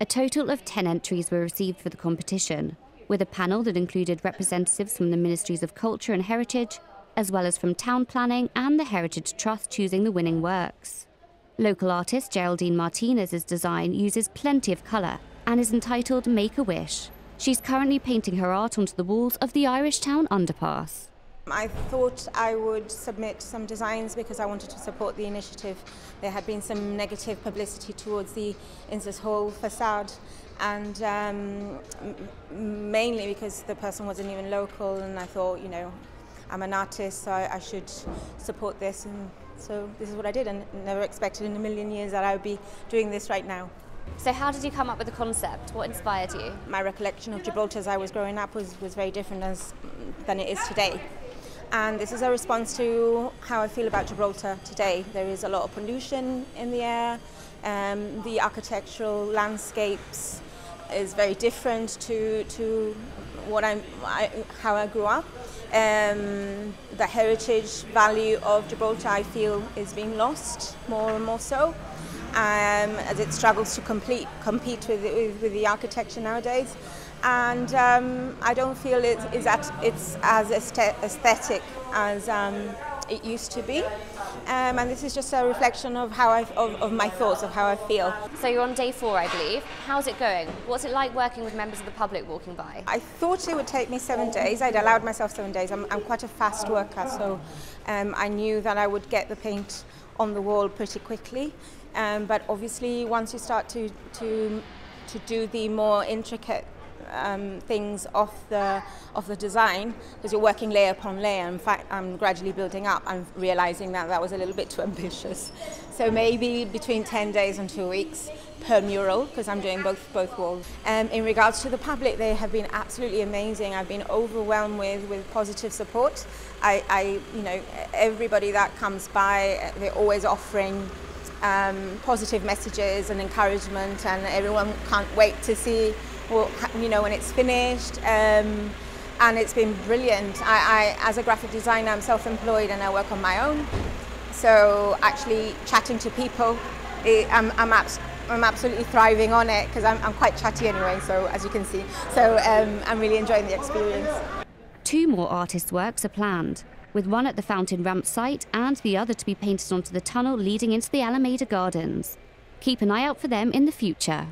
A total of 10 entries were received for the competition, with a panel that included representatives from the Ministries of Culture and Heritage, as well as from Town Planning and the Heritage Trust choosing the winning works. Local artist Geraldine Martinez's design uses plenty of colour and is entitled Make a Wish. She's currently painting her art onto the walls of the Irish Town underpass. I thought I would submit some designs because I wanted to support the initiative. There had been some negative publicity towards the Inces Hall facade and um, mainly because the person wasn't even local and I thought, you know, I'm an artist so I, I should support this and so this is what I did and never expected in a million years that I would be doing this right now. So how did you come up with the concept? What inspired you? My recollection of Gibraltar as I was growing up was, was very different as, than it is today. And this is a response to how I feel about Gibraltar today. There is a lot of pollution in the air. Um, the architectural landscapes is very different to, to what I'm, I, how I grew up. Um, the heritage value of Gibraltar, I feel, is being lost more and more so um, as it struggles to complete, compete with, with, with the architecture nowadays. And um, I don't feel it is at, it's as aesthetic as um, it used to be. Um, and this is just a reflection of how I, of, of my thoughts, of how I feel. So you're on day four, I believe. How's it going? What's it like working with members of the public walking by? I thought it would take me seven days. I'd allowed myself seven days. I'm, I'm quite a fast worker, so um, I knew that I would get the paint on the wall pretty quickly. Um, but obviously, once you start to, to, to do the more intricate um, things off the of the design because you're working layer upon layer. In fact, I'm gradually building up. I'm realizing that that was a little bit too ambitious. So maybe between 10 days and two weeks per mural because I'm doing both both walls. Um, in regards to the public, they have been absolutely amazing. I've been overwhelmed with with positive support. I, I you know everybody that comes by, they're always offering um, positive messages and encouragement, and everyone can't wait to see well, you know, when it's finished. Um, and it's been brilliant. I, I, as a graphic designer, I'm self-employed and I work on my own. So actually chatting to people, it, I'm, I'm, abs I'm, absolutely thriving on it because I'm, I'm, quite chatty anyway, so as you can see. So um, I'm really enjoying the experience. Two more artists' works are planned, with one at the Fountain Ramp site and the other to be painted onto the tunnel leading into the Alameda Gardens. Keep an eye out for them in the future.